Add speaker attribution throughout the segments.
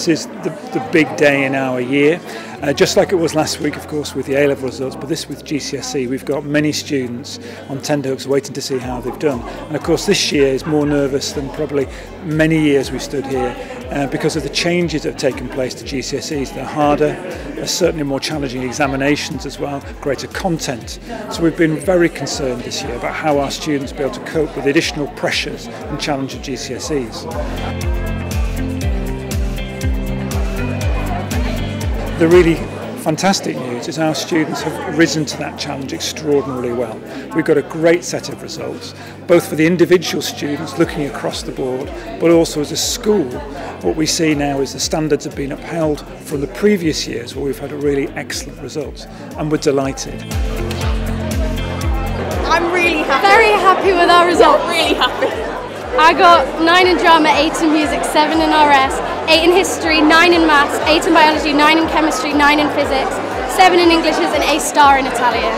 Speaker 1: This is the, the big day in our year. Uh, just like it was last week, of course, with the A-level results, but this with GCSE, we've got many students on tenterhooks waiting to see how they've done. And of course, this year is more nervous than probably many years we've stood here uh, because of the changes that have taken place to GCSEs. They're harder, there's certainly more challenging examinations as well, greater content. So we've been very concerned this year about how our students be able to cope with additional pressures and challenge of GCSEs. The really fantastic news is our students have risen to that challenge extraordinarily well. We've got a great set of results, both for the individual students looking across the board, but also as a school. What we see now is the standards have been upheld from the previous years where we've had a really excellent results, and we're delighted.
Speaker 2: I'm really happy.
Speaker 3: Very happy with our result.
Speaker 2: Really happy.
Speaker 3: I got 9 in drama, 8 in music, 7 in RS, 8 in history, 9 in maths, 8 in biology, 9 in chemistry, 9 in physics, 7 in Englishes and A star in Italian.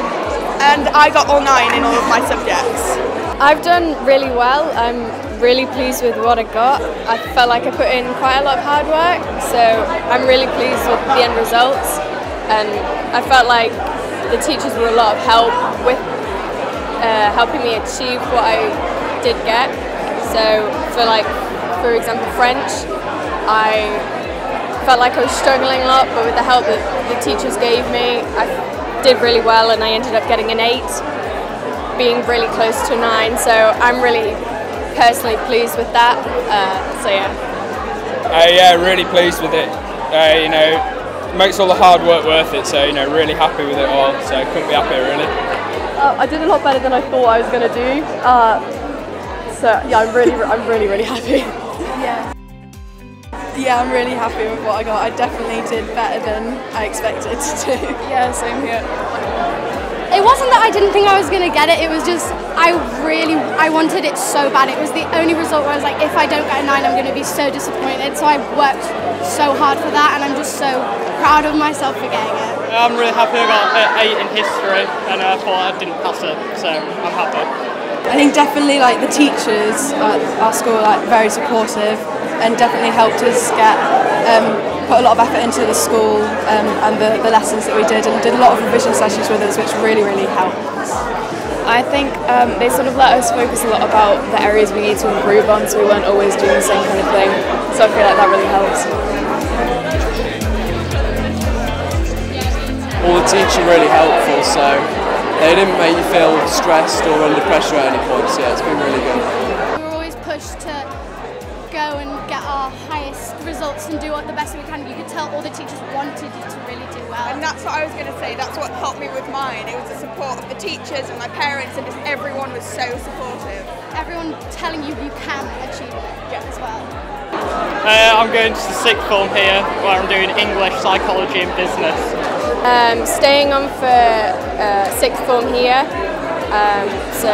Speaker 2: And I got all 9 in all of my subjects.
Speaker 4: I've done really well. I'm really pleased with what I got. I felt like I put in quite a lot of hard work, so I'm really pleased with the end results. And I felt like the teachers were a lot of help with uh, helping me achieve what I did get. So for like, for example, French, I felt like I was struggling a lot, but with the help that the teachers gave me, I did really well and I ended up getting an eight, being really close to a nine. So I'm really personally pleased with that. Uh, so yeah.
Speaker 5: Uh, yeah, really pleased with it. Uh, you know, makes all the hard work worth it. So you know, really happy with it all. So couldn't be happier really.
Speaker 6: Uh, I did a lot better than I thought I was going to do. Uh, so yeah, I'm really, I'm really, really happy.
Speaker 7: Yeah. Yeah, I'm really happy with what I got. I definitely did better than I expected to do.
Speaker 6: Yeah, same here.
Speaker 3: It wasn't that I didn't think I was going to get it, it was just I really I wanted it so bad. It was the only result where I was like, if I don't get a 9, I'm going to be so disappointed. So I worked so hard for that and I'm just so proud of myself for getting it.
Speaker 8: I'm really happy I got an 8 in history and I thought I didn't pass it, so I'm happy.
Speaker 7: I think definitely like the teachers at our school are like very supportive and definitely helped us get um, put a lot of effort into the school um, and the, the lessons that we did and did a lot of revision sessions with us which really really helped.
Speaker 4: I think um, they sort of let us focus a lot about the areas we need to improve on so we weren't always doing the same kind of thing so I feel like that really helps.
Speaker 9: All the teaching really helpful so they didn't make you feel stressed or under pressure at any point. So yeah, it's been really good.
Speaker 3: We were always pushed to go and get our highest results and do what the best we can. You could tell all the teachers wanted you to really do well.
Speaker 2: And that's what I was going to say. That's what helped me with mine. It was the support of the teachers and my parents, and just everyone was so supportive.
Speaker 3: Everyone telling you you can achieve it as well.
Speaker 8: Uh, I'm going to the sixth form here, where I'm doing English, psychology, and business.
Speaker 4: Um, staying on for uh, sixth form here. Um, so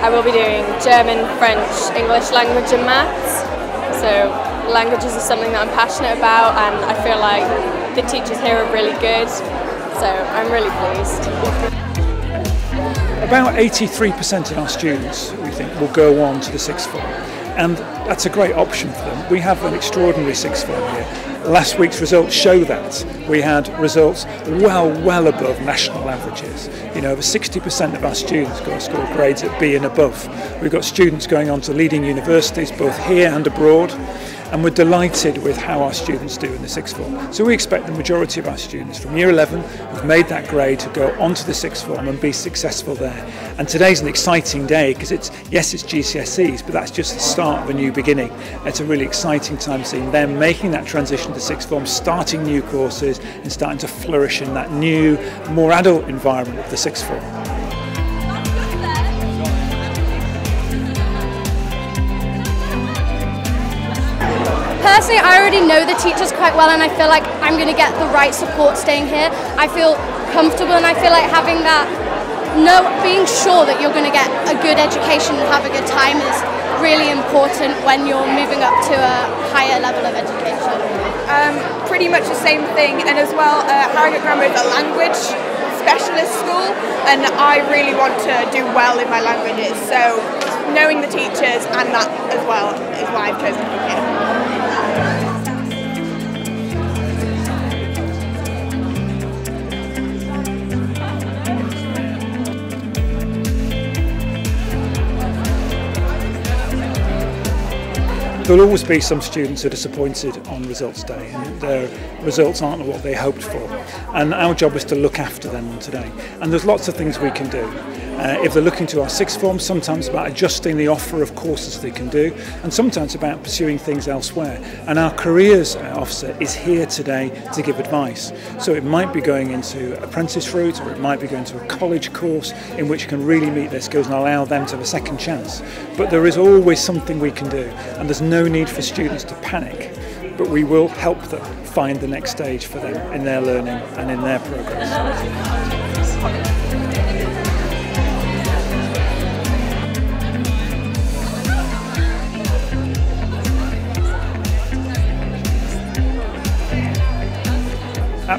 Speaker 4: I will be doing German, French, English language and maths. So languages is something that I'm passionate about and I feel like the teachers here are really good. So I'm really pleased.
Speaker 1: About 83% of our students, we think, will go on to the sixth form. And that's a great option for them. We have an extraordinary sixth form here last week's results show that. We had results well, well above national averages. You know, over 60% of our students got score grades at B and above. We've got students going on to leading universities, both here and abroad and we're delighted with how our students do in the sixth form. So we expect the majority of our students from year 11 who've made that grade to go onto the sixth form and be successful there. And today's an exciting day because it's, yes, it's GCSEs, but that's just the start of a new beginning. It's a really exciting time seeing them making that transition to sixth form, starting new courses and starting to flourish in that new, more adult environment of the sixth form.
Speaker 3: Personally, I already know the teachers quite well, and I feel like I'm going to get the right support staying here. I feel comfortable, and I feel like having that, no, being sure that you're going to get a good education and have a good time is really important when you're moving up to a higher level of education.
Speaker 2: Um, pretty much the same thing, and as well, uh, Harrogate Grammar is a language specialist school, and I really want to do well in my languages. So knowing the teachers and that as well is why I've chosen to come here.
Speaker 1: There'll always be some students who are disappointed on results day and their results aren't what they hoped for. And our job is to look after them today. And there's lots of things we can do. Uh, if they're looking to our sixth form, sometimes about adjusting the offer of courses they can do, and sometimes about pursuing things elsewhere. And our careers uh, officer is here today to give advice. So it might be going into apprentice route, or it might be going to a college course in which you can really meet their skills and allow them to have a second chance. But there is always something we can do, and there's no need for students to panic. But we will help them find the next stage for them in their learning and in their progress.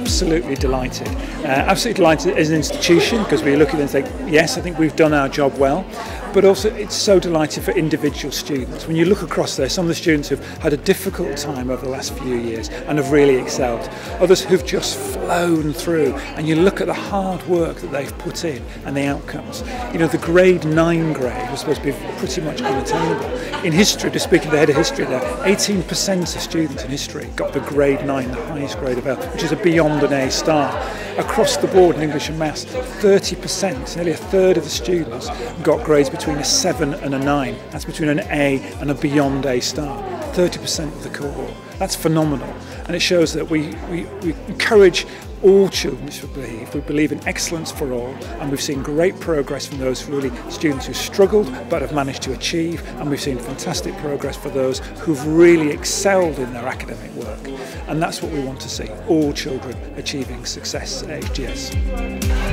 Speaker 1: Absolutely delighted. Uh, absolutely delighted as an institution because we look at it and think, yes, I think we've done our job well but also it's so delighted for individual students. When you look across there, some of the students who've had a difficult time over the last few years and have really excelled, others who've just flown through, and you look at the hard work that they've put in and the outcomes. You know, the grade 9 grade was supposed to be pretty much unattainable. In history, just speaking to the head of history there, 18% of students in history got the grade 9, the highest grade of L, which is a beyond an A star. Across the board in English and Maths, 30%, nearly a third of the students got grades between a 7 and a 9. That's between an A and a beyond A star. 30% of the cohort. That's phenomenal. And it shows that we, we, we encourage all children to believe. We believe in excellence for all, and we've seen great progress from those really students who struggled but have managed to achieve, and we've seen fantastic progress for those who've really excelled in their academic work. And that's what we want to see all children achieving success at HGS.